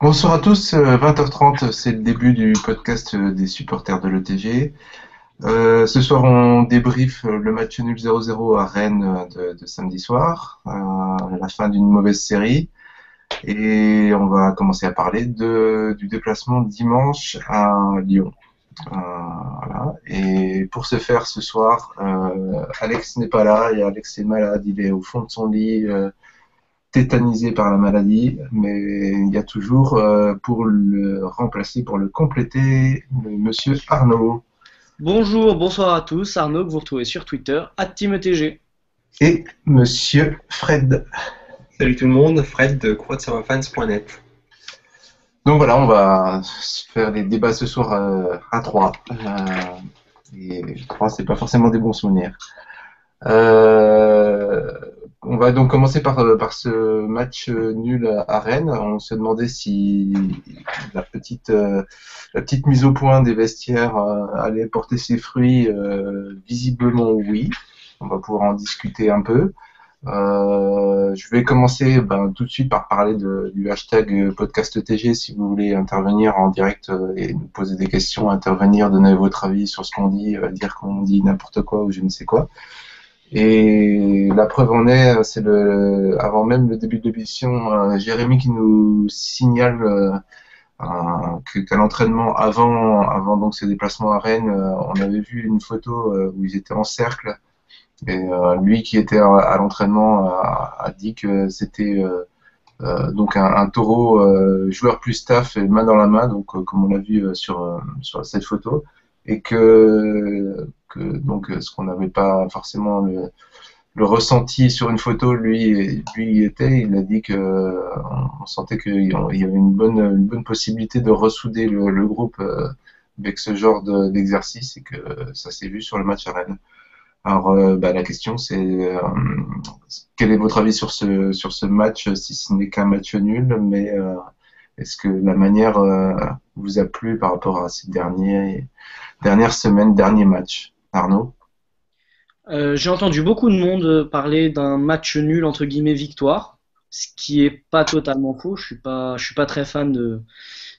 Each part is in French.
Bonsoir à tous, 20h30, c'est le début du podcast des supporters de l'ETG. Euh, ce soir, on débriefe le match nul 0-0 à Rennes de, samedi soir, euh, la fin d'une mauvaise série. Et on va commencer à parler du déplacement dimanche à Lyon. Euh. Et pour ce faire, ce soir, euh, Alex n'est pas là, et Alex est malade, il est au fond de son lit, euh, tétanisé par la maladie, mais il y a toujours, euh, pour le remplacer, pour le compléter, le monsieur Arnaud. Bonjour, bonsoir à tous, Arnaud que vous retrouvez sur Twitter, TeamETG. Et monsieur Fred. Salut tout le monde, Fred de quadservafans.net. Donc voilà, on va faire des débats ce soir euh, à 3. Euh, et 3, c'est pas forcément des bons souvenirs. Euh, on va donc commencer par, par ce match nul à Rennes. On se demandait si la petite, euh, la petite mise au point des vestiaires euh, allait porter ses fruits. Euh, visiblement, oui. On va pouvoir en discuter un peu. Euh, je vais commencer ben, tout de suite par parler du hashtag podcasttg si vous voulez intervenir en direct euh, et nous poser des questions, intervenir, donner votre avis sur ce qu'on dit, euh, dire qu'on dit n'importe quoi ou je ne sais quoi. Et la preuve en est, c'est le avant même le début de l'émission, Jérémy qui nous signale euh, qu'à l'entraînement avant, avant donc ces déplacements à Rennes, euh, on avait vu une photo euh, où ils étaient en cercle. Et lui qui était à, l'entraînement a, dit que c'était euh, donc un, un taureau euh, joueur plus staff et main dans la main, donc comme on l'a vu sur, sur cette photo, et que donc euh, ce qu'on n'avait pas forcément le, ressenti sur une photo, lui, lui y était. Il a dit que euh, on sentait qu'il y avait une bonne, une bonne possibilité de ressouder le, groupe euh, avec ce genre de- d'exercice et que ça s'est vu sur le match à Rennes. Alors, bah, la question, c'est quel est votre avis sur ce, match, si ce n'est qu'un match nul, mais est-ce que la manière vous a plu par rapport à ces derniers, dernières semaines, derniers matchs? Arnaud Euh, J'ai entendu beaucoup de monde parler d'un match nul entre guillemets victoire, ce qui est pas totalement faux. Je suis pas, je suis pas très fan de,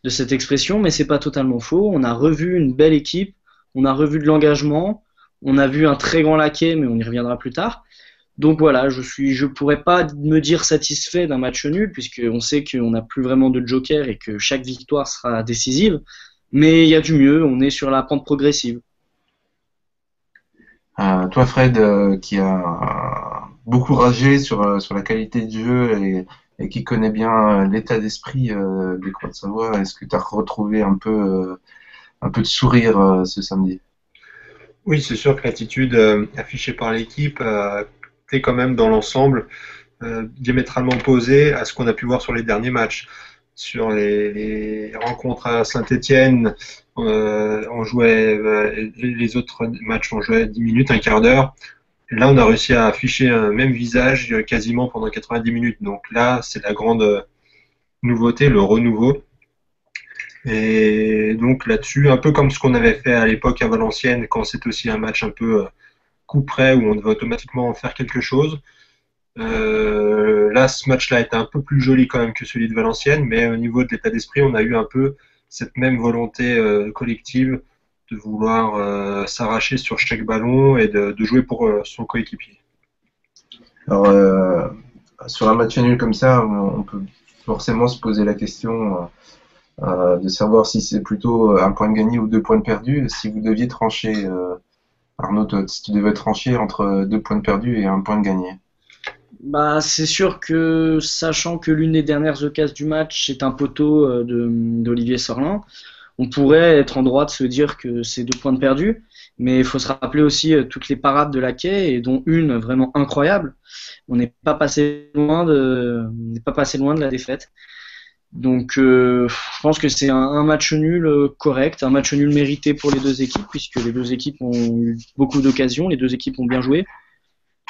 de cette expression, mais c'est pas totalement faux. On a revu une belle équipe, on a revu de l'engagement, on a vu un très grand laquais, mais on y reviendra plus tard. Donc voilà, je suis, je pourrais pas me dire satisfait d'un match nul, puisqu'on sait qu'on n'a plus vraiment de joker et que chaque victoire sera décisive. Mais il y a du mieux, on est sur la pente progressive. Euh, toi, Fred, euh, qui a beaucoup ragé sur, euh, sur la qualité de jeu et, qui connaît bien euh, l'état d'esprit euh, des Croix de Savoie, est-ce que tu as retrouvé un peu, euh, un de sourire euh, ce samedi? Oui, c'est sûr que l'attitude euh, affichée par l'équipe euh, était quand même dans l'ensemble euh, diamétralement opposée à ce qu'on a pu voir sur les derniers matchs. Sur les, rencontres à Saint-Étienne, euh, on jouait euh, les autres matchs, on jouait 10 minutes, un quart d'heure. Là, on a réussi à afficher un même visage euh, quasiment pendant 90 minutes. Donc là, c'est la grande euh, nouveauté, le renouveau. Et donc là-dessus, un peu comme ce qu'on avait fait à l'époque à Valenciennes, quand c'était aussi un match un peu euh, coup près où on devait automatiquement faire quelque chose. Euh, là, ce match-là était un peu plus joli quand même que celui de Valenciennes, mais au niveau de l'état d'esprit, on a eu un peu cette même volonté euh, collective de vouloir euh, s'arracher sur chaque ballon et de, jouer pour euh, son coéquipier. Alors, sur un match nul comme ça, on peut forcément se poser la question de savoir si c'est plutôt un point de gagné ou deux points de. Si vous deviez trancher, Arnaud, toi, si tu devais trancher entre deux points de perdu et un point de gagné. Bah, c'est sûr que, sachant que l'une des dernières occasions du match est un poteau euh, d'Olivier Sorlin, on pourrait être en droit de se dire que c'est deux points de perdu. Mais il faut se rappeler aussi euh, toutes les parades de Laquais, et dont une vraiment incroyable. On n'est pas passé loin de, pas passé loin de la défaite. Donc, euh, je pense que c'est un, match nul correct, un match nul mérité pour les deux équipes, puisque les deux équipes ont eu beaucoup d'occasions, les deux équipes ont bien joué.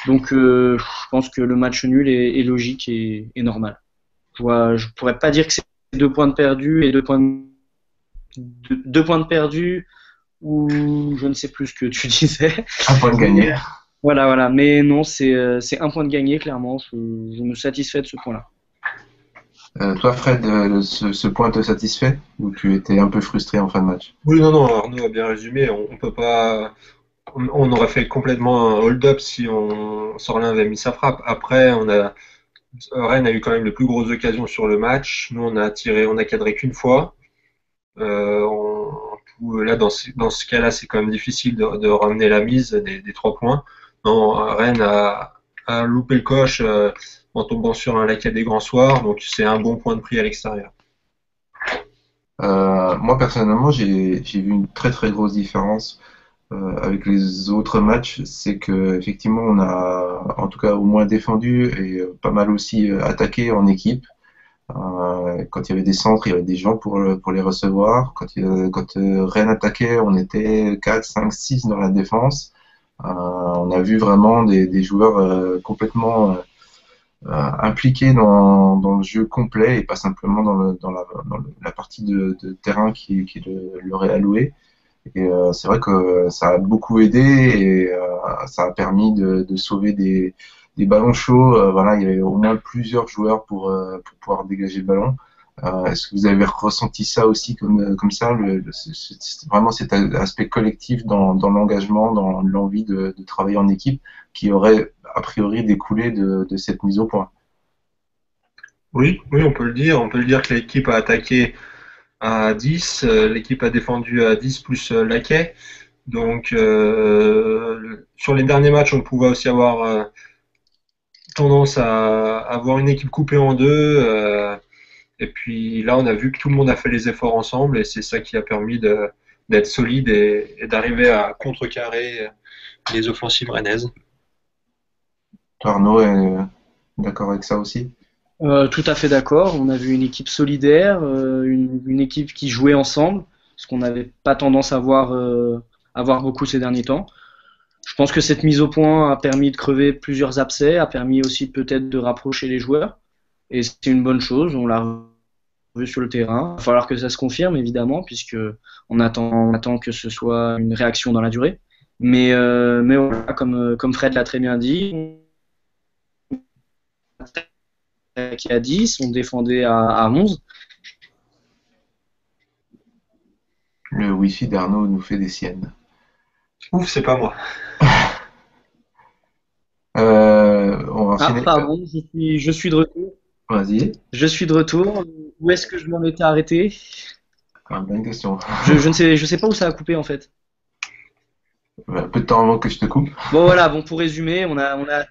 Donc, euh, je pense que le match nul est, est logique et, normal. Je je pourrais pas dire que c'est deux points de perdus et deux points de, deux, deux points de perdus ou je ne sais plus ce que tu disais. Un point de gagné. Voilà, voilà. Mais non, c'est euh, c'est un point de gagné, clairement. Je, je me satisfais de ce point-là. Euh, toi, Fred, euh, ce, ce, point te satisfait ou tu étais un peu frustré en fin de match? Oui, non, non, Arnaud a bien résumé. On, on peut pas. On, aurait fait complètement un hold-up si on, Sorlin avait mis sa frappe. Après, on a. Rennes a eu quand même les plus grosses occasions sur le match. Nous, on a tiré, on a cadré qu'une fois. Euh, là, dans ce, cas-là, c'est quand même difficile de, ramener la mise des, trois points. Rennes a, loupé le coche. Euh, en tombant sur un laquais des grands soirs. Donc c'est un bon point de prix à l'extérieur. Euh, moi personnellement, j'ai vu une très très grosse différence euh, avec les autres matchs. C'est que effectivement, on a en tout cas au moins défendu et euh, pas mal aussi euh, attaqué en équipe. Quand il y avait des centres, il y avait des gens pour, pour les recevoir. Quand, quand Rennes attaquait, on était 4, 5, 6 dans la défense. on a vu vraiment des, joueurs complètement euh, impliqué dans, dans, le jeu complet et pas simplement dans, dans, la, partie de, terrain qui leur est allouée. Et euh, c'est vrai que ça a beaucoup aidé et euh, ça a permis de, sauver des, ballons chauds. Euh, voilà, il y avait au moins plusieurs joueurs pour, pouvoir dégager le ballon. Est-ce que vous avez ressenti ça aussi comme, ça, le, vraiment cet aspect collectif dans, l'engagement, dans l'envie de, de, travailler en équipe qui aurait a priori découlé de, de, cette mise au point? Oui, oui, on peut le dire. On peut le dire que l'équipe a attaqué à 10, euh, l'équipe a défendu à 10 plus euh, Laquet. Donc, euh, sur les derniers matchs, on pouvait aussi avoir tendance à avoir une équipe coupée en deux. Et puis là, on a vu que tout le monde a fait les efforts ensemble et c'est ça qui a permis d'être solide et, et d'arriver à contrecarrer les offensives rennaises. Arnaud est d'accord avec ça aussi? Euh, Tout à fait d'accord. On a vu une équipe solidaire, euh, une, une, équipe qui jouait ensemble, ce qu'on n'avait pas tendance à voir, euh, à voir beaucoup ces derniers temps. Je pense que cette mise au point a permis de crever plusieurs abcès, a permis aussi peut-être de rapprocher les joueurs. Et c'est une bonne chose. On l'a vu sur le terrain. Il va falloir que ça se confirme, évidemment, puisque on attend, on attend que ce soit une réaction dans la durée. Mais, euh, mais voilà, comme, comme Fred l'a très bien dit, qui à 10, on défendait à, à 11. Le Wi-Fi d'Arnaud nous fait des siennes. Ouf, c'est pas moi. euh, on va ah, pardon, je suis, je suis de retour. Vas-y. Je suis de retour. Où est-ce que je m'en étais arrêté? Ah, Bonne question. je, je, ne sais, je sais pas où ça a coupé en fait. Un peu de temps avant que je te coupe. Bon voilà, bon pour résumer, on a, on a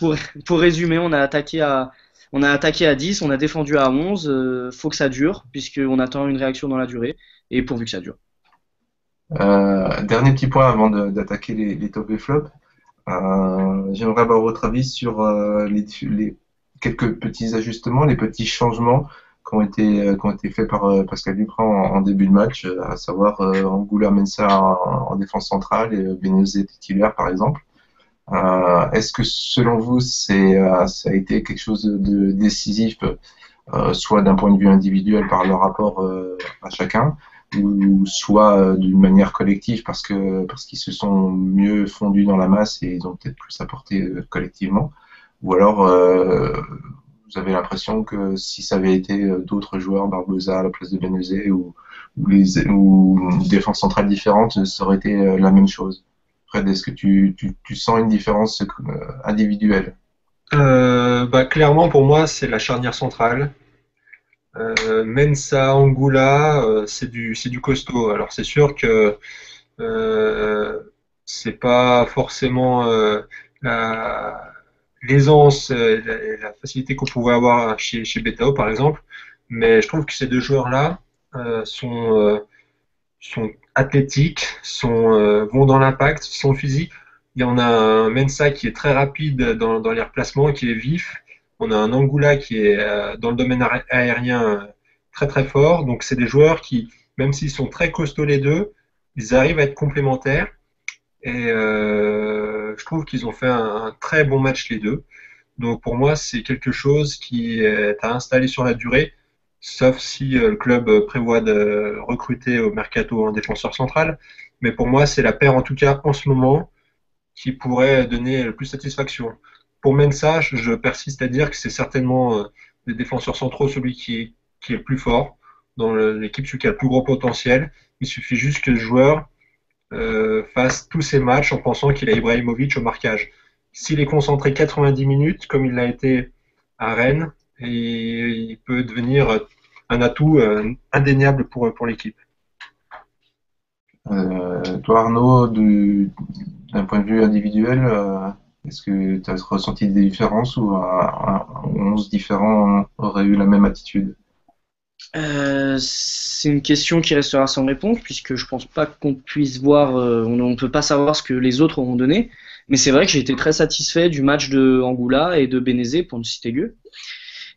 pour, pour, résumer, on a attaqué à on a attaqué à 10, on a défendu à 11. Euh, faut que ça dure, puisqu'on attend une réaction dans la durée, et pourvu que ça dure. Euh, dernier petit point avant d'attaquer les, top et flop. Euh, J'aimerais avoir votre avis sur euh, les, quelques petits ajustements, les petits changements qui ont été, qui ont été faits par Pascal Duprat en, début de match, à savoir Angoula Mensa en, en, défense centrale et Benezé titulaire par exemple. Euh, Est-ce que selon vous, c'est euh, ça a été quelque chose de décisif, euh, soit d'un point de vue individuel par le rapport à chacun, ou soit d'une manière collective parce que parce qu'ils se sont mieux fondus dans la masse et ils ont peut-être plus apporté collectivement, ou alors vous avez l'impression que si ça avait été d'autres joueurs, Barbosa à la place de Benezé ou, ou, les, ou une défense centrale différente, ça aurait été la même chose? Fred, est-ce que tu, sens une différence euh, individuelle? Euh, bah, Clairement, pour moi, c'est la charnière centrale. Euh, Mensa, Angoula, euh, c'est du, du costaud. Alors, c'est sûr que c'est pas forcément l'aisance, la, la, facilité qu'on pouvait avoir chez, chez Betao, par exemple. Mais je trouve que ces deux joueurs-là sont, sont athlétiques, sont, euh, vont dans l'impact, sont physiques. Il y en a un Mensa qui est très rapide dans, les replacements, qui est vif. On a un Angoula qui est euh, dans le domaine aérien euh, très très fort. Donc c'est des joueurs qui, même s'ils sont très costauds les deux, ils arrivent à être complémentaires. Et je trouve qu'ils ont fait un, très bon match les deux. Donc pour moi, c'est quelque chose qui est à installer sur la durée sauf si euh, le club euh, prévoit de recruter au mercato un défenseur central. Mais pour moi, c'est la paire, en tout cas en ce moment, qui pourrait donner le plus satisfaction. Pour Mensa, je persiste à dire que c'est certainement euh, des défenseurs centraux celui qui, qui est le plus fort, dans l'équipe celui qui a le plus gros potentiel. Il suffit juste que le joueur euh, fasse tous ses matchs en pensant qu'il a Ibrahimovic au marquage. S'il est concentré 90 minutes, comme il l'a été à Rennes, il peut devenir un atout euh, indéniable pour, pour l'équipe. Euh, toi Arnaud, d'un point de vue individuel, est-ce que tu as ressenti des différences ou 11 différents auraient eu la même attitude? Euh, c'est une question qui restera sans réponse puisque je pense pas qu'on puisse voir, euh, on ne peut pas savoir ce que les autres auront donné. Mais c'est vrai que j'ai été très satisfait du match de Angoula et de Bénézé pour ne citer que.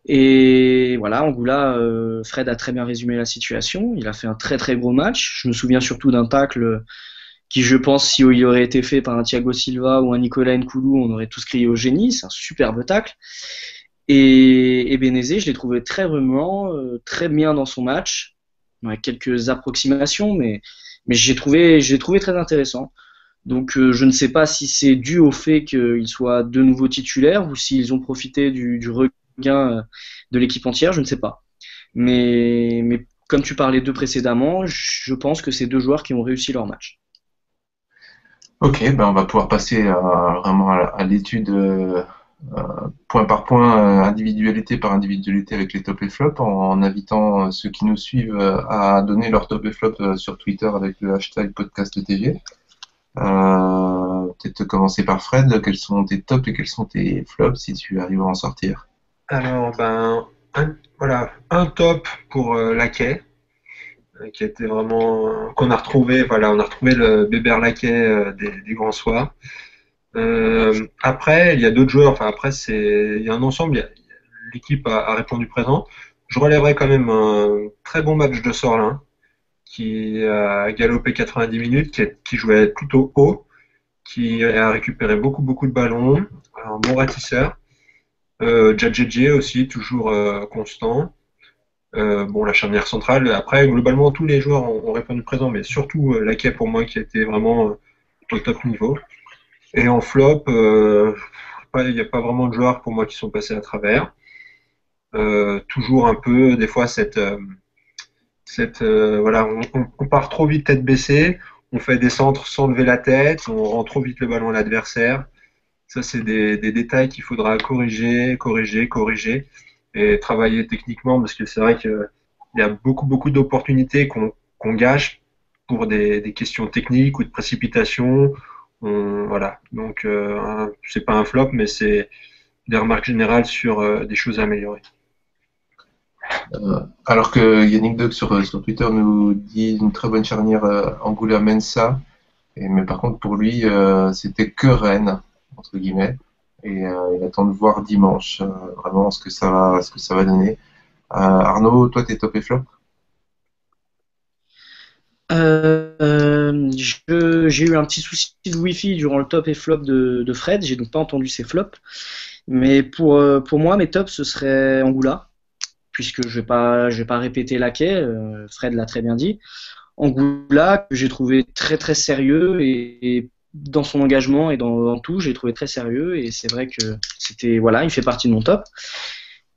Et voilà, Angoula, euh, Fred a très bien résumé la situation. Il a fait un très très gros match. Je me souviens surtout d'un tacle qui, je pense, si il aurait été fait par un Thiago Silva ou un Nicolas Nkoulou, on aurait tous crié au génie. C'est un superbe tacle. Et, et Bénézé, je l'ai trouvé très remuant, euh, très bien dans son match, avec quelques approximations, mais, mais j'ai trouvé, trouvé très intéressant. Donc euh, je ne sais pas si c'est dû au fait qu'il soit de nouveau titulaire ou s'ils ont profité du, du euh, de l'équipe entière, je ne sais pas. Mais, comme tu parlais d'eux précédemment, je pense que c'est deux joueurs qui ont réussi leur match. Ok, ben on va pouvoir passer à, vraiment à, l'étude euh, point par point, euh, individualité par individualité avec les top et flop, en, invitant euh, ceux qui nous suivent à donner leur top et flop sur Twitter avec le hashtag podcasttg. Peut-être commencer par Fred, quels sont tes tops et quels sont tes flops si tu arrives à en sortir? Alors, ben, un, voilà, un top pour Laquet, qui était vraiment qu'on a retrouvé, voilà, on a retrouvé le Bébert Laquet des, des Grands Soirs. Euh, après, il y a d'autres joueurs. Enfin, après, c'est il y a un ensemble. L'équipe a, répondu présent. Je relèverai quand même un très bon match de Sorlin qui a galopé 90 minutes, qui, jouait plutôt haut, qui a récupéré beaucoup beaucoup de ballons, un bon ratisseur. Euh, aussi, toujours euh, constant. Euh, bon, la charnière centrale. Après, globalement, tous les joueurs ont, répondu présent, mais surtout euh, Laquet pour moi qui a vraiment au top niveau. Et en flop, euh, il n'y a pas vraiment de joueurs pour moi qui sont passés à travers. Euh, toujours un peu, des fois, euh, cette voilà, on, part trop vite tête baissée, on fait des centres sans lever la tête, on rend trop vite le ballon à l'adversaire. Ça, c'est des, détails qu'il faudra corriger, corriger, corriger et travailler techniquement parce que c'est vrai qu'il y a beaucoup, beaucoup d'opportunités qu'on gâche pour des, questions techniques ou de précipitation voilà. Donc, euh, c'est pas un flop, mais c'est des remarques générales sur euh, des choses à améliorer. Euh, alors que Yannick Doug sur, Twitter nous dit une très bonne charnière Angoula-Mensa, mais par contre pour lui c'était que Rennes entre guillemets, et il attend de voir dimanche vraiment ce que ça va, ce que ça va donner. Arnaud, toi t'es top et flop? Euh, j'ai eu un petit souci de Wi-Fi durant le top et flop de, de Fred, j'ai donc pas entendu ses flops. Mais pour, euh, pour moi, mes tops, ce serait Angoula, puisque je vais pas, je vais pas répéter euh, Fred l'a très bien dit. Angoula, que j'ai trouvé très très sérieux et, dans son engagement et dans, tout, j'ai trouvé très sérieux et c'est vrai que c'était, voilà, il fait partie de mon top.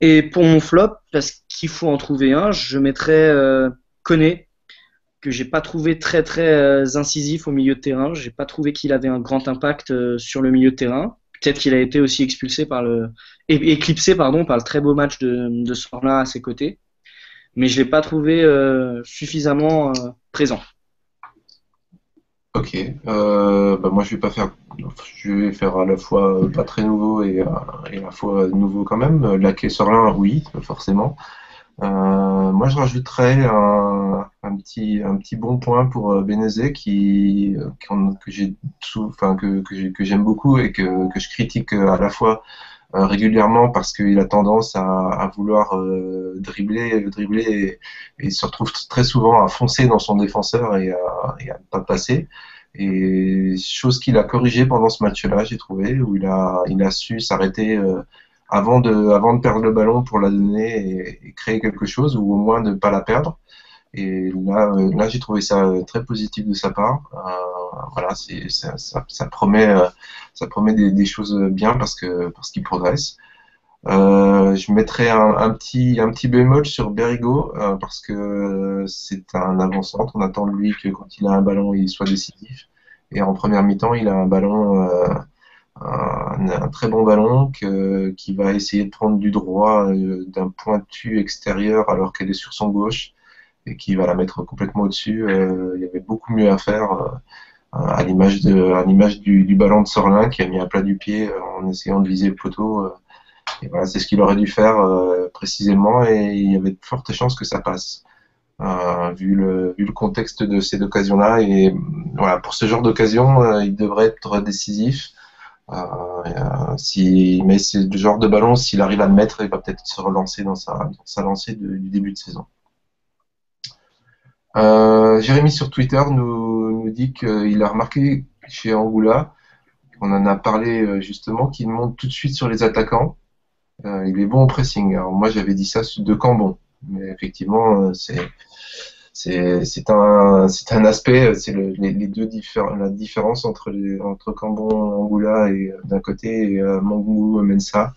Et pour mon flop, parce qu'il faut en trouver un, je mettrais euh, que j'ai pas trouvé très très euh, incisif au milieu de terrain. J'ai pas trouvé qu'il avait un grand impact euh, sur le milieu de terrain. Peut-être qu'il a été aussi expulsé par le éclipsé pardon par le très beau match de, de Sorla à ses côtés, mais je l'ai pas trouvé euh, suffisamment présent. Ok, bah moi je vais pas faire, je vais faire à la fois pas très nouveau et, à la fois nouveau quand même. Laquet Sorlin, oui, forcément. Euh, moi, je rajouterais un, petit, un petit bon point pour euh, Bénézé qui, que que, j'aime beaucoup et que, que je critique euh, à la fois régulièrement parce qu'il a tendance à, vouloir dribbler, dribbler et, et, se retrouve très souvent à foncer dans son défenseur et à, et ne pas passer. Et chose qu'il a corrigé pendant ce match-là, j'ai trouvé, où il a, il a su s'arrêter avant de, avant de perdre le ballon pour la donner et, créer quelque chose, ou au moins ne pas la perdre. Et là, euh, là j'ai trouvé ça euh, très positif de sa part. Euh, voilà, ça, promet, ça promet des, choses bien parce qu'il progresse. Je petit, un petit bémol sur Berigo parce que c'est un avant-centre. On attend de lui que quand il a un ballon, il soit décisif. Et en première mi-temps, il a un ballon, un, très bon ballon qui va essayer de prendre du droit d'un pointu extérieur alors qu'elle est sur son gauche et qui va la mettre complètement au-dessus. il y avait beaucoup mieux à faire à l'image de à l'image du, du, ballon de Sorlin qui a mis à plat du pied euh, en essayant de viser le poteau. Euh, et voilà, c'est ce qu'il aurait dû faire euh, précisément et il y avait de fortes chances que ça passe. Euh, vu, le, vu le contexte de cette occasion-là. Et voilà, pour ce genre d'occasion, il devrait être décisif. Euh, si, mais c'est genre de ballon, s'il arrive à le mettre, il va peut-être se relancer dans sa, dans sa lancée du début de saison. Euh, Jérémy sur Twitter nous, dit qu'il a remarqué chez Angoula, on en a parlé euh, justement, qu'il monte tout de suite sur les attaquants. Euh, il est bon au pressing. Alors moi j'avais dit ça de Cambon, mais effectivement c'est c'est un un aspect, c'est le, les, les, deux différents la différence entre les, entre Cambon, Angoula et d'un côté et euh, Mangou, Mensa,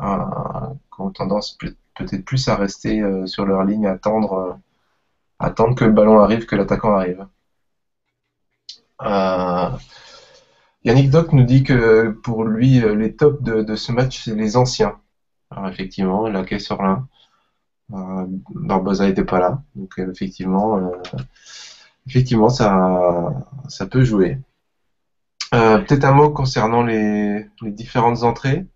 qui ont tendance peut-être plus à rester sur leur ligne, à attendre attendre que le ballon arrive, que l'attaquant arrive. Euh, Yannick Doc nous dit que pour lui, euh, les tops de, ce match, c'est les anciens. Alors effectivement, il a quai sur l'un. Euh, Barbosa n'était pas là. Donc euh, effectivement, effectivement ça, peut jouer. Peut-être un mot concernant les, différentes entrées.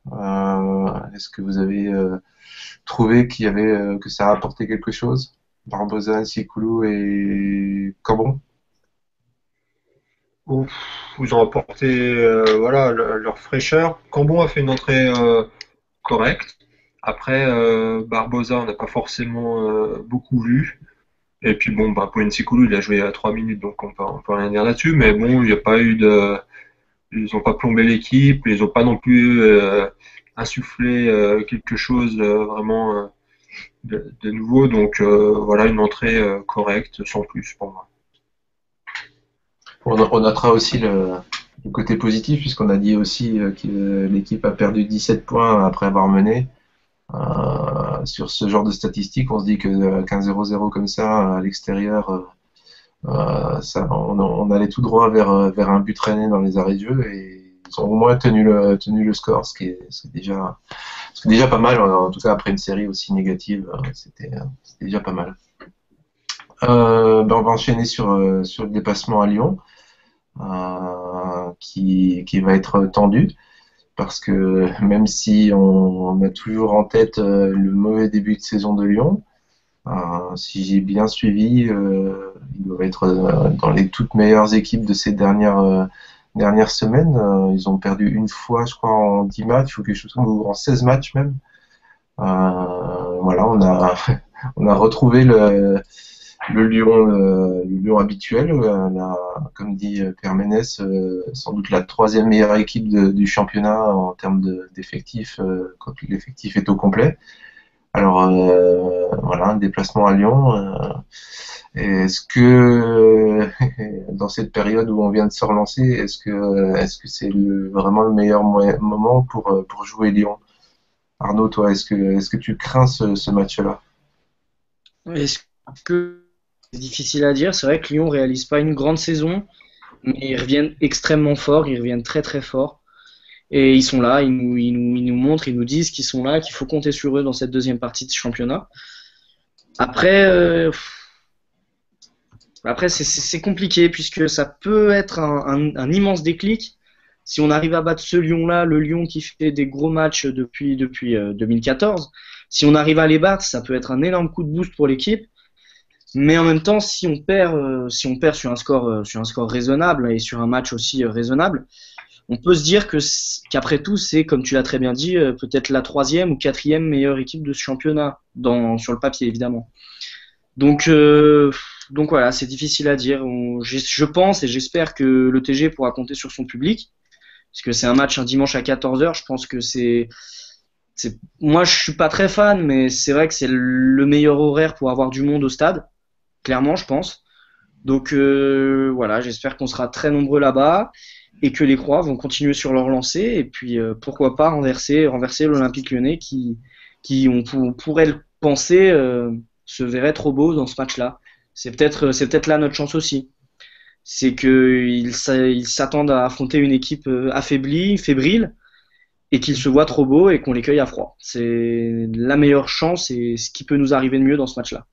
Est-ce que vous avez trouvé que ça a apporté quelque chose? Barbosa, Sikoulou et Cambon Ils ont apporté euh, voilà, leur fraîcheur. Cambon a fait une entrée euh, correcte. Après, euh, Barbosa, on n'a pas forcément beaucoup vu. Et puis bon, bah, il a joué à 3 minutes, donc on peut, peut rien dire là-dessus. Mais bon, il n'y a pas eu de. Ils n'ont pas plombé l'équipe, ils n'ont pas non plus insufflé quelque chose vraiment de, nouveau. Donc euh, voilà, une entrée euh, correcte, sans plus pour moi. On, notera aussi le, côté positif, puisqu'on a dit aussi euh, que l'équipe a perdu 17 points après avoir mené. sur ce genre de statistiques, on se dit que 15 0-0 comme ça à l'extérieur, on, allait tout droit vers, vers un but traîné dans les arrêts de jeu et ils ont au moins tenu le, score, ce qui est, déjà déjà pas mal, en tout cas après une série aussi négative, euh, c'était déjà pas mal. Euh, ben on va enchaîner sur, euh, le déplacement à Lyon, qui, va être tendu, parce que même si on, a toujours en tête le mauvais début de saison de Lyon, si j'ai bien suivi, il doit être dans les toutes meilleures équipes de ces dernières dernière semaine. Euh, ils ont perdu une fois, je crois, en 10 matchs ou quelque chose ou en 16 matchs même. Euh, voilà, on a, on a retrouvé le, le Lyon, euh, le habituel, comme dit Pierre Ménès, sans doute la troisième meilleure équipe du championnat en termes d'effectifs quand l'effectif est au complet. Alors voilà, un déplacement à Lyon. Est-ce que dans cette période où on vient de se relancer, est-ce que est-ce que c'est vraiment le meilleur moment pour, pour jouer Lyon? Arnaud, toi, est-ce que est-ce que tu crains ce, match-là? Est-ce que c'est difficile à dire? C'est vrai que Lyon réalise pas une grande saison, mais ils reviennent extrêmement fort, ils reviennent très très fort. Et ils sont là, ils nous, ils nous, ils nous montrent, ils nous disent qu'ils sont là, qu'il faut compter sur eux dans cette deuxième partie de championnat. Après, euh, après, c'est compliqué puisque ça peut être un, immense déclic. Si on arrive à battre ce Lyon-là, le Lyon qui fait des gros matchs depuis, depuis 2014, euh, si on arrive à les battre, ça peut être un énorme coup de boost pour l'équipe. Mais en même temps, si on perd, euh, si on perd sur un score, sur un score raisonnable et sur un match aussi raisonnable, on peut se dire que qu'après tout, c'est comme tu l'as très bien dit, peut-être la troisième ou quatrième meilleure équipe de ce championnat, dans, sur le papier évidemment. Donc donc voilà, c'est difficile à dire. je pense et j'espère que le TG pourra compter sur son public, parce que c'est un match un dimanche à 14h. Je pense que c'est, moi je suis pas très fan, mais c'est vrai que c'est le meilleur horaire pour avoir du monde au stade, clairement, je pense. Donc euh, voilà, j'espère qu'on sera très nombreux là-bas. Et que les Croix vont continuer sur leur lancée et puis pourquoi pas renverser, renverser l'Olympique lyonnais qui, qui on, pourrait le penser, se verrait trop beau dans ce match-là. C'est peut-être c'est peut-être là notre chance aussi. C'est qu'ils s'attendent à affronter une équipe affaiblie, fébrile, et qu'ils se voient trop beaux et qu'on les cueille à froid. C'est la meilleure chance et ce qui peut nous arriver de mieux dans ce match-là.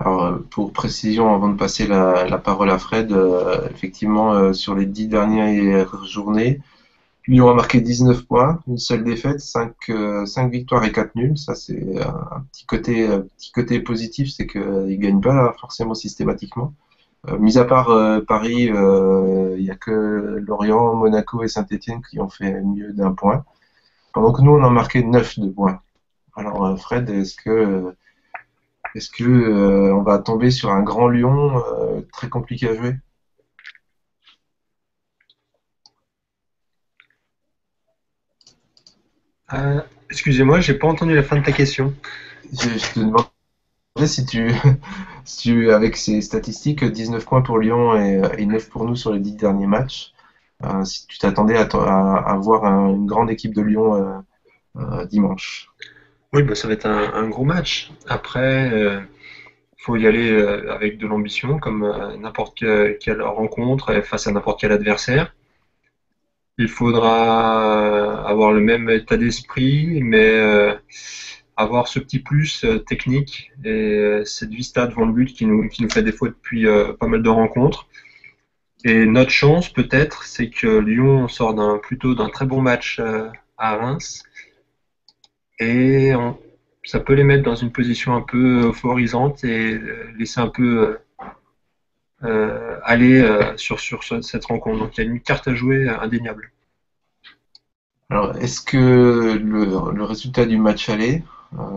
Alors, euh, pour précision, avant de passer la, parole à Fred, euh, effectivement, euh, sur les dix dernières journées, Lyon a marqué 19 points, une seule défaite, 5, victoires et 4 nuls. Ça, c'est un petit côté, petit côté positif, c'est qu'ils ne gagnent pas forcément systématiquement. mis à part Paris, il n'y a que Lorient, Monaco et Saint-Etienne qui ont fait mieux d'un point. Pendant que nous, on a marqué 9 de points. Alors, Fred, est-ce que est-ce que euh, on va tomber sur un grand lion euh, très compliqué à jouer? Euh, Excusez-moi, j'ai pas entendu la fin de ta question. Je, te demandais si tu, si avec ces statistiques, 19 points pour Lyon et, 9 pour nous sur les 10 derniers matchs, si tu t'attendais à, à, voir une grande équipe de Lyon dimanche. Oui, bah, ça va être un, gros match. Après, il euh, faut y aller euh, avec de l'ambition, comme euh, n'importe quelle rencontre face à n'importe quel adversaire. Il faudra avoir le même état d'esprit, mais avoir ce petit plus technique et cette vista devant le but qui nous, fait défaut depuis pas mal de rencontres. Et notre chance, peut-être, c'est que Lyon sort plutôt d'un très bon match à Reims et ça peut les mettre dans une position un peu euphorisante et euh, laisser un peu euh, euh, aller sur, sur cette rencontre. Donc il y a une carte à jouer indéniable. Alors, est-ce que le, résultat du match aller,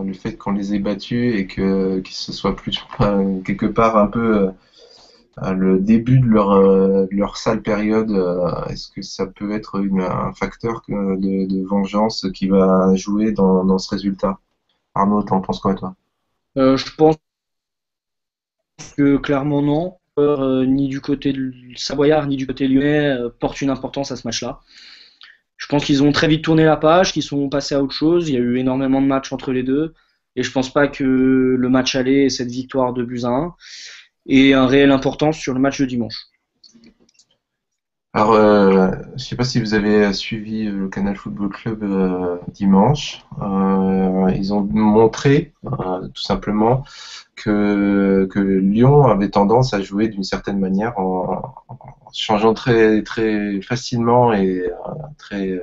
le fait qu'on les ait battus et que, ce soit plus quelque part un peu le début de leur, leur sale période, est-ce que ça peut être un facteur de, vengeance qui va jouer dans, ce résultat? Arnaud, t'en penses quoi toi? Euh, Je pense que clairement non. Euh, ni du côté de Savoyard ni du côté lyonnais euh, porte une importance à ce match-là. Je pense qu'ils ont très vite tourné la page, qu'ils sont passés à autre chose. Il y a eu énormément de matchs entre les deux. Et je pense pas que le match aller et cette victoire de buts à 1 et un réelle importance sur le match de dimanche. Alors, euh, je ne sais pas si vous avez suivi le Canal Football Club euh, dimanche. Euh, ils ont montré tout simplement que, que Lyon avait tendance à jouer d'une certaine manière en, changeant très, très facilement et très,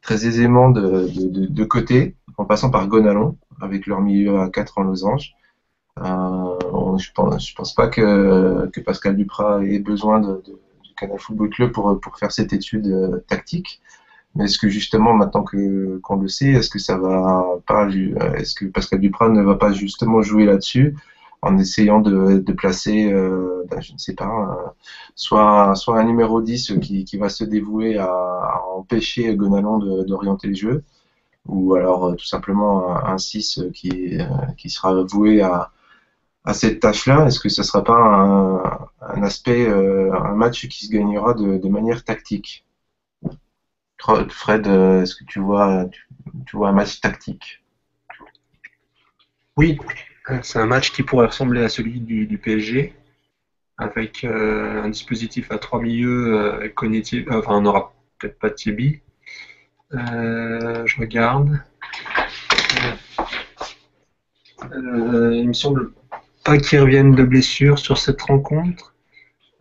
très aisément de, de, côté, en passant par Gonalon avec leur milieu à 4 en losange. Euh, je pense, pense pas que, Pascal Duprat ait besoin de, du Canal Football Club pour, pour faire cette étude euh, tactique. Mais est-ce que justement, maintenant que qu'on le sait, est-ce que pas, est-ce que Pascal Duprat ne va pas justement jouer là-dessus en essayant de, placer, euh, ben, je ne sais pas, soit, soit un numéro 10 qui, va se dévouer à, empêcher Gonalon d'orienter le jeu, ou alors tout simplement un, 6 qui, qui sera voué à, à cette tâche-là Est-ce que ce ne sera pas un, aspect, euh, un match qui se gagnera de, manière tactique? Fred, euh, est-ce que tu vois, tu, vois un match tactique? Oui, c'est un match qui pourrait ressembler à celui du, PSG, avec euh, un dispositif à trois milieux cognitifs. Enfin, on n'aura peut-être pas de Thierry. je regarde. il me semble qui reviennent de blessure sur cette rencontre.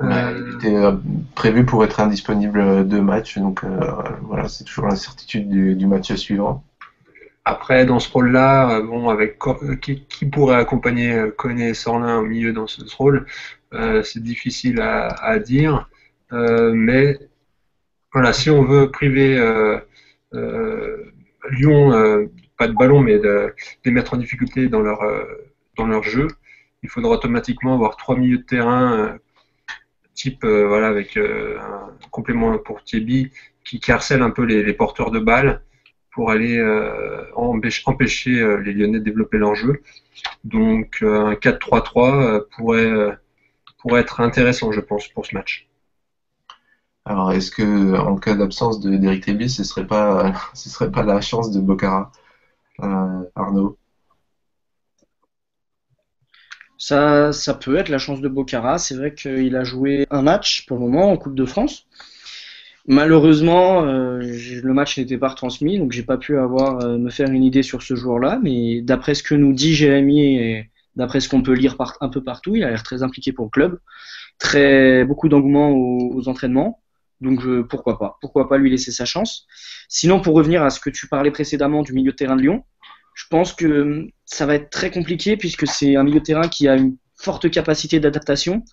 Euh, il était euh, prévu pour être indisponible deux matchs, donc euh, voilà, c'est toujours l'incertitude du, du, match suivant. Après, dans ce rôle-là, bon, avec qui, pourrait accompagner Koné et Sorlin au milieu dans ce, rôle, c'est difficile à, dire. mais voilà, si on veut priver Lyon, pas de ballon, mais de les mettre en difficulté dans leur, dans leur jeu, il faudra automatiquement avoir trois milieux de terrain, euh, type euh, voilà, avec euh, un complément pour Thierry qui, harcèle un peu les, porteurs de balles pour aller empêcher, les Lyonnais de développer leur jeu. Donc un 4-3-3 pourrait, être intéressant, je pense, pour ce match. Alors, est-ce que en cas d'absence de d'Eric Ribi, ce serait ce serait pas la chance de Bocara, Arnaud? Ça, ça peut être la chance de Bocara. C'est vrai qu'il a joué un match pour le moment en Coupe de France. Malheureusement, euh, le match n'était pas retransmis, donc j'ai pas pu avoir euh, me faire une idée sur ce joueur-là. Mais d'après ce que nous dit Jérémy et d'après ce qu'on peut lire un peu partout, il a l'air très impliqué pour le club, très beaucoup d'engouement aux, entraînements. Donc pourquoi pas Pourquoi pas lui laisser sa chance Sinon, pour revenir à ce que tu parlais précédemment du milieu de terrain de Lyon, je pense que ça va être très compliqué puisque c'est un milieu de terrain qui a une forte capacité d'adaptation.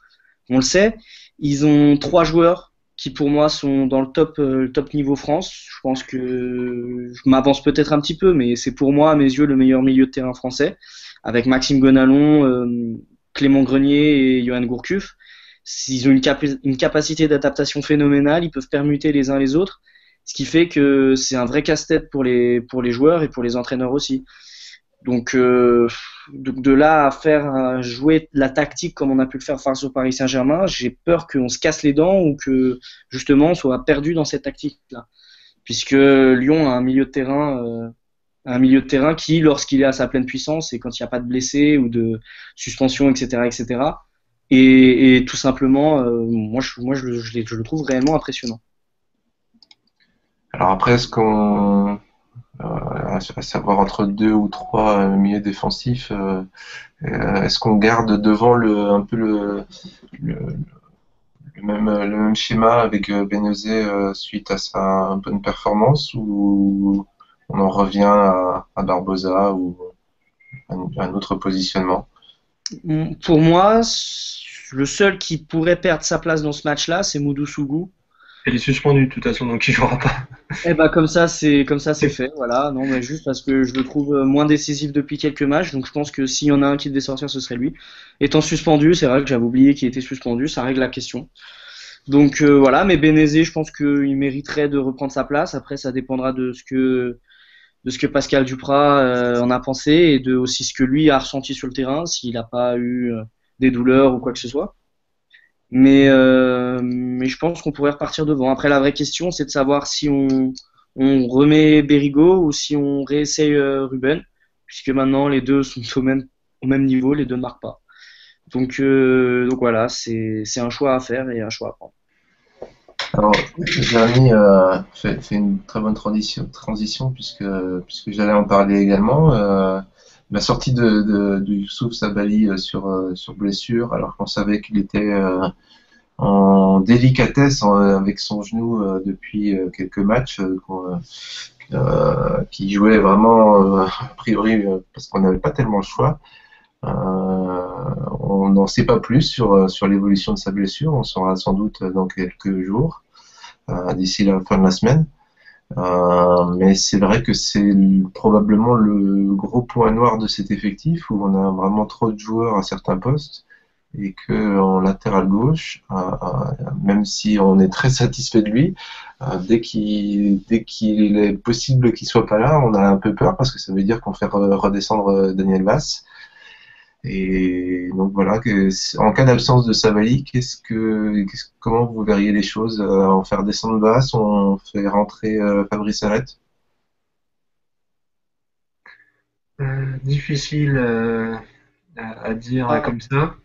On le sait. Ils ont trois joueurs qui pour moi sont dans le top, euh, niveau France. Je pense que je m'avance peut-être un petit peu, mais c'est pour moi, à mes yeux, le meilleur milieu de terrain français, avec Maxime Gonalon, euh, Clément Grenier et Johan Gourcuff. S'ils ont une capacité d'adaptation phénoménale, ils peuvent permuter les uns les autres, ce qui fait que c'est un vrai casse-tête pour les, pour les joueurs et pour les entraîneurs aussi. Donc, euh, de, là à faire jouer la tactique comme on a pu le faire face au Paris Saint-Germain, j'ai peur qu'on se casse les dents ou que justement on soit perdu dans cette tactique-là. Puisque Lyon a un milieu de terrain, euh, un milieu de terrain qui, lorsqu'il est à sa pleine puissance et quand il n'y a pas de blessés ou de suspension, etc., etc., et, tout simplement, euh, moi, je, moi je, je, le trouve réellement impressionnant. Alors après, est-ce qu'on euh, à savoir entre deux ou trois euh, milieux défensifs. Euh, est-ce qu'on garde devant le, un peu le, le, même, le même schéma avec Benezé suite à sa bonne performance ou on en revient à, Barbosa ou à un autre positionnement? Pour moi, le seul qui pourrait perdre sa place dans ce match-là, c'est Moudou Sougou. Elle est suspendue de toute façon, donc il jouera pas. Eh ben comme ça c'est comme ça c'est fait, voilà. Non mais juste parce que je le trouve euh, moins décisif depuis quelques matchs, donc je pense que s'il y en a un qui devait sortir, ce serait lui. Étant suspendu, c'est vrai que j'avais oublié qu'il était suspendu, ça règle la question. Donc euh, voilà, mais Bénézé, je pense qu'il mériterait de reprendre sa place. Après, ça dépendra de ce que de ce que Pascal Duprat euh, en a pensé et de aussi ce que lui a ressenti sur le terrain, s'il n'a pas eu des douleurs ou quoi que ce soit. Mais, euh, mais je pense qu'on pourrait repartir devant. Après, la vraie question, c'est de savoir si on, remet Berigo ou si on réessaye euh, Ruben, puisque maintenant les deux sont au même, au même niveau, les deux ne marquent pas. Donc, euh, donc voilà, c'est un choix à faire et un choix à prendre. Alors, Jérémy fait, fait, une très bonne transition, transition puisque, puisque j'allais en parler également. La sortie de, de, Youssouf Sabali euh, sur, euh, sur blessure, alors qu'on savait qu'il était euh, en délicatesse avec son genou depuis quelques matchs, qui jouait vraiment a priori parce qu'on n'avait pas tellement le choix. on n'en sait pas plus sur, sur l'évolution de sa blessure, on saura sans doute dans quelques jours, d'ici la fin de la semaine. Euh, mais c'est vrai que c'est probablement le gros point noir de cet effectif où on a vraiment trop de joueurs à certains postes et que en latéral gauche, euh, euh, même si on est très satisfait de lui, dès qu'il est possible qu'il soit pas là, on a un peu peur parce que ça veut dire qu'on fait redescendre Daniel Vass et donc voilà, en cas d'absence de Savali, qu'est-ce que, comment vous verriez les choses euh, En faire descendre Basse, on fait rentrer euh, Fabrice Arrête? Euh, Difficile à, dire comme ça.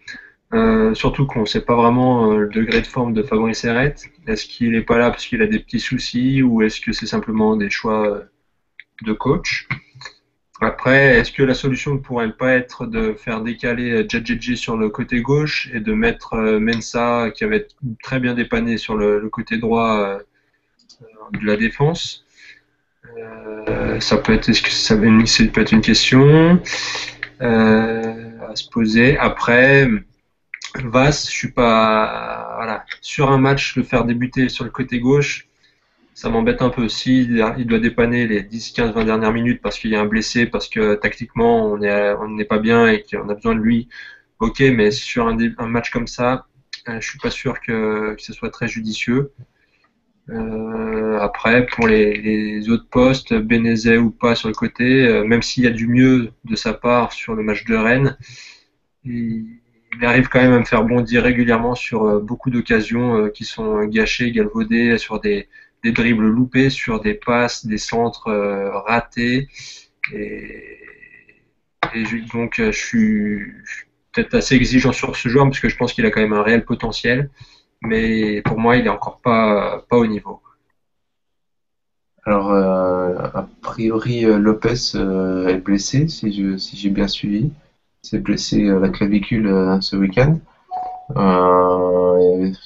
surtout qu'on ne sait pas vraiment le degré de forme de Fabrice Arrête. Est-ce qu'il n'est pas là parce qu'il a des petits soucis ou est-ce que c'est simplement des choix de coach? Après, est-ce que la solution ne pourrait pas être de faire décaler Djadjedji sur le côté gauche et de mettre euh, Mensa, qui avait très bien dépanné sur le, côté droit euh, de la défense? Euh, Ça peut être, est-ce que ça, peut être une question à se poser. Après, Vasse, je suis pas voilà, sur un match le faire débuter sur le côté gauche ça m'embête un peu. S'il il doit dépanner les 10, 15, 20 dernières minutes parce qu'il y a un blessé, parce que tactiquement on n'est pas bien et qu'on a besoin de lui, ok, mais sur un, match comme ça, euh, je suis pas sûr que, ce soit très judicieux. Euh, après, pour les, autres postes, Benezet ou pas sur le côté, euh, même s'il y a du mieux de sa part sur le match de Rennes, il arrive quand même à me faire bondir régulièrement sur beaucoup d'occasions qui sont gâchées, galvaudées, sur des, des dribbles loupés, sur des passes, des centres ratés. Et, donc, je suis, peut-être assez exigeant sur ce joueur parce que je pense qu'il a quand même un réel potentiel. Mais pour moi, il est encore pas, pas au niveau. Alors, euh, a priori, euh, Lopez euh, est blessé, si j'ai bien suivi. C'est blessé la clavicule ce week-end.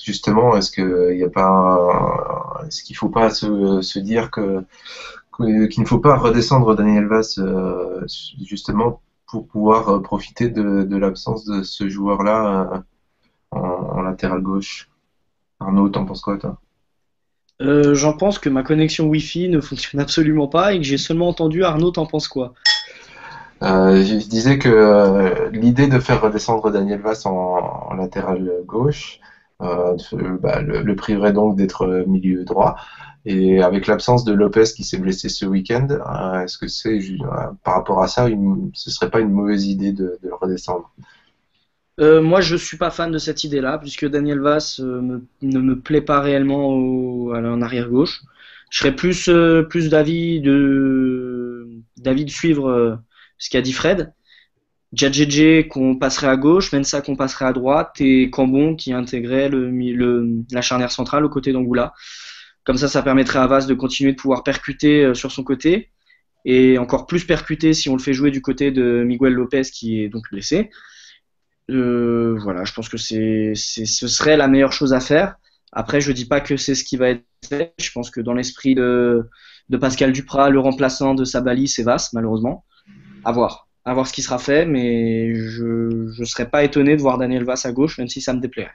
Justement, est-ce qu'il qu'il faut pas se, dire qu'il ne faut pas redescendre Daniel Vass justement pour pouvoir profiter de, l'absence de ce joueur-là en, en, latéral gauche? Arnaud, t'en penses quoi toi? Euh, J'en pense que ma connexion Wi-Fi ne fonctionne absolument pas et que j'ai seulement entendu Arnaud, t'en penses quoi? Euh, je disais que euh, l'idée de faire redescendre Daniel Vass en, latéral gauche bah, le, priverait donc d'être milieu droit. Et avec l'absence de Lopez qui s'est blessé ce week-end, est-ce que c'est par rapport à ça, une, ce serait pas une mauvaise idée de, le redescendre? Euh, moi, je suis pas fan de cette idée-là, puisque Daniel Vass euh, ne me plaît pas réellement en arrière gauche. Je serais plus, euh, plus d'avis de suivre ce qu'a dit Fred. Djadjedje qu'on passerait à gauche, Mensa qu'on passerait à droite, et Cambon qui intégrait le, la charnière centrale aux côtés d'Angoula. Comme ça, ça permettrait à Vass de continuer de pouvoir percuter sur son côté, et encore plus percuter si on le fait jouer du côté de Miguel Lopez qui est donc blessé. Euh, voilà, je pense que c'est, ce serait la meilleure chose à faire. Après, je dis pas que c'est ce qui va être fait. Je pense que dans l'esprit de, de Pascal Duprat, le remplaçant de Sabali, c'est Vasse, malheureusement. À voir. À voir ce qui sera fait, mais je ne serais pas étonné de voir Daniel Vasse à gauche, même si ça me déplairait.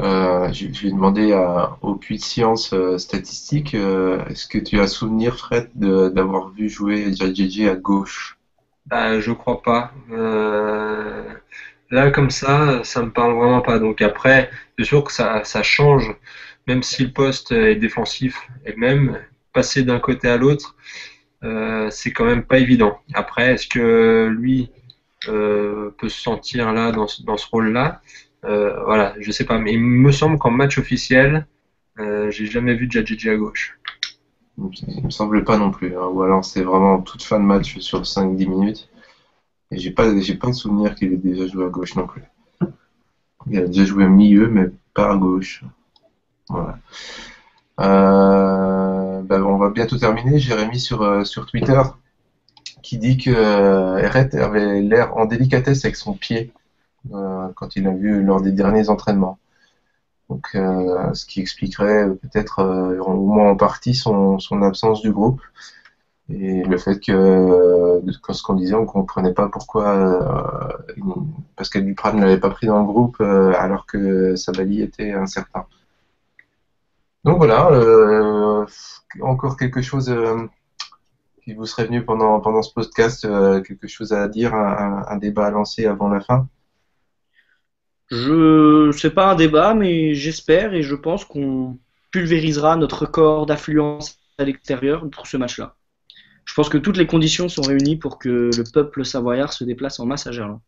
Euh, je, vais demander à, au puits de science euh, statistique, est-ce que tu as souvenir, Fred, d'avoir vu jouer JJJ à gauche? Bah, Je crois pas. Là, comme ça, ça me parle vraiment pas. Donc après, c'est sûr que ça, ça change, même si le poste est défensif et même passer d'un côté à l'autre, euh, c'est quand même pas évident. Après, est-ce que lui euh, peut se sentir là dans, dans ce rôle-là? Euh, Voilà, je sais pas. Mais il me semble qu'en match officiel, j'ai jamais vu Djadjidji à gauche. Il me semble pas non plus. Hein. Ou alors c'est vraiment toute fin de match sur 5-10 minutes. Et j'ai pas, j'ai pas de souvenir qu'il ait déjà joué à gauche non plus. Il a déjà joué milieu, mais pas à gauche. Voilà. Ben, on va bientôt terminer. Jérémy sur, euh, Twitter qui dit que euh, Eret avait l'air en délicatesse avec son pied euh, quand il l'a vu lors des derniers entraînements. Ce qui expliquerait peut-être au moins en partie son, absence du groupe. Et le fait que, ce qu'on disait, on ne comprenait pas pourquoi euh, Pascal Duprat ne l'avait pas pris dans le groupe euh, alors que Sabali était incertain. Donc voilà, euh, encore quelque chose qui vous serait venu pendant, ce podcast, quelque chose à dire, un, débat à lancer avant la fin? Je sais pas un débat, mais j'espère et je pense qu'on pulvérisera notre corps d'affluence à l'extérieur pour ce match-là je pense que toutes les conditions sont réunies pour que le peuple savoyard se déplace en masse à Gerland.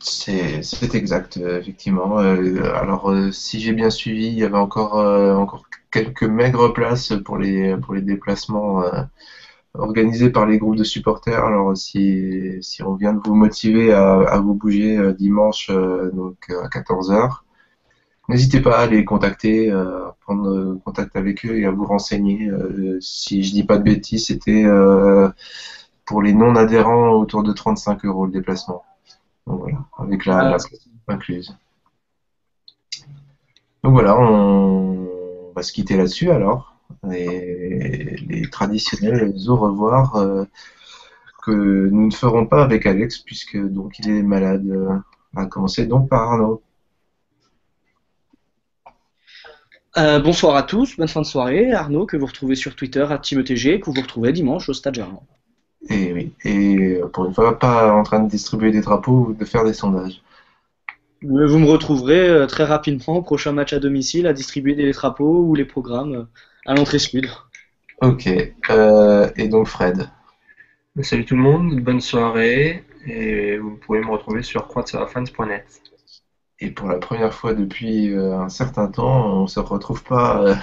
C'est exact, euh, effectivement. Euh, alors, euh, si j'ai bien suivi, il y avait encore, quelques maigres places pour les, déplacements organisés par les groupes de supporters. Alors, si, on vient de vous motiver à, vous bouger dimanche à 14h, N'hésitez pas à les contacter, à prendre contact avec eux et à vous renseigner. Si je dis pas de bêtises, c'était pour les non-adhérents autour de 35 euros le déplacement. Donc voilà, avec la, la incluse. Donc voilà, on va se quitter là-dessus alors. Et les traditionnels au revoir que nous ne ferons pas avec Alex puisque donc il est malade. On va commencer donc par Arnaud. Euh, bonsoir à tous, bonne fin de soirée. Arnaud, que vous retrouvez sur Twitter, à TimeTG, que vous retrouvez dimanche au Stade Germain. Et et pour une fois, pas en train de distribuer des drapeaux ou de faire des sondages. Vous me retrouverez euh, très rapidement au prochain match à domicile à distribuer des drapeaux ou les programmes euh, à l'entrée sud. Ok, et donc Fred. Salut tout le monde, bonne soirée. Et vous pouvez me retrouver sur quadsurfans.net. Et pour la première fois depuis euh, un certain temps, on se retrouve pas euh,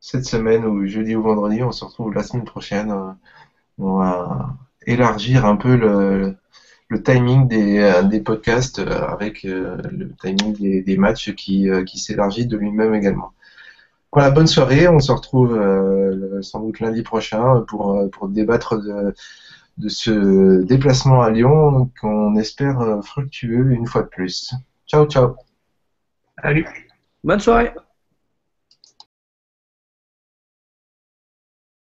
cette semaine ou jeudi ou vendredi, on se retrouve la semaine prochaine. Euh, on va élargir un peu le, timing des, des podcasts avec le timing des, des matchs qui, qui s'élargit de lui-même également. Voilà, bonne soirée. On se retrouve sans doute lundi prochain pour, pour débattre de, de ce déplacement à Lyon qu'on espère fructueux une fois de plus. Ciao, ciao. Salut. Bonne soirée.